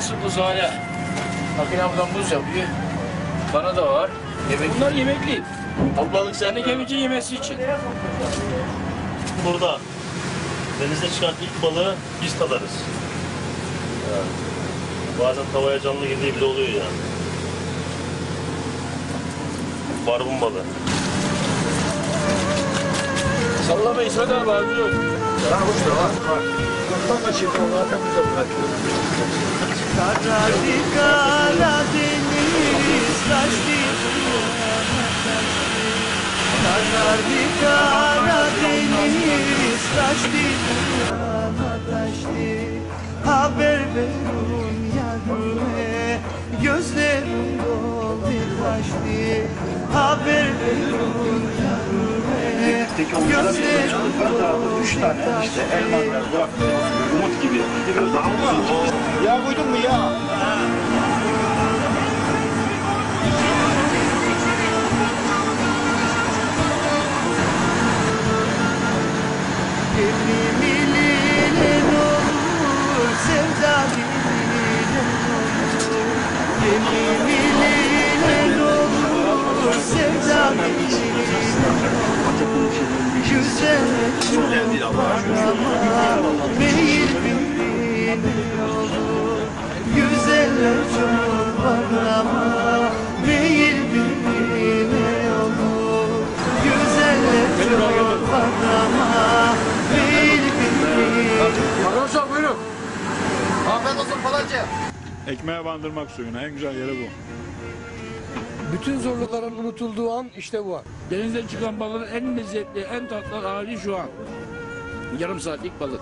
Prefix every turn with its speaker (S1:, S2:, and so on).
S1: Burası buzhane. Makine ablam buz yapıyor. Bana da var.
S2: Yemek-
S1: Bunlar yemekli.
S2: Ablalık sen
S1: Yani gemici yemesi için.
S2: burada. Denizde çıkan ilk balığı biz tadarız. Yani. Bazen tavaya canlı girdiği bile oluyor yani. Barbun balığı.
S1: Hadi abi abi yok.
S3: Karardı Karadeniz taştı Karardı Karadeniz taştı taştı Haber verin yarime Gözlerim doldu taştı Haber verin yarime Gözlerim doldu
S4: Üç tane işte elman bırak. Umut gibi. Ya koydun mu ya?
S3: Sevda gemiline Güzel çok arama, meyil birine olur. Güzeller çok arama, meyil birine olur. Güzeller çok arama, meyil birine
S1: Arkadaşlar buyurun.
S5: Ekmeğe bandırmak suyuna en güzel yeri bu.
S6: Bütün zorlukların unutulduğu an işte bu an.
S1: Denizden çıkan balığın en lezzetli, en tatlı hali şu an. Yarım saatlik balık.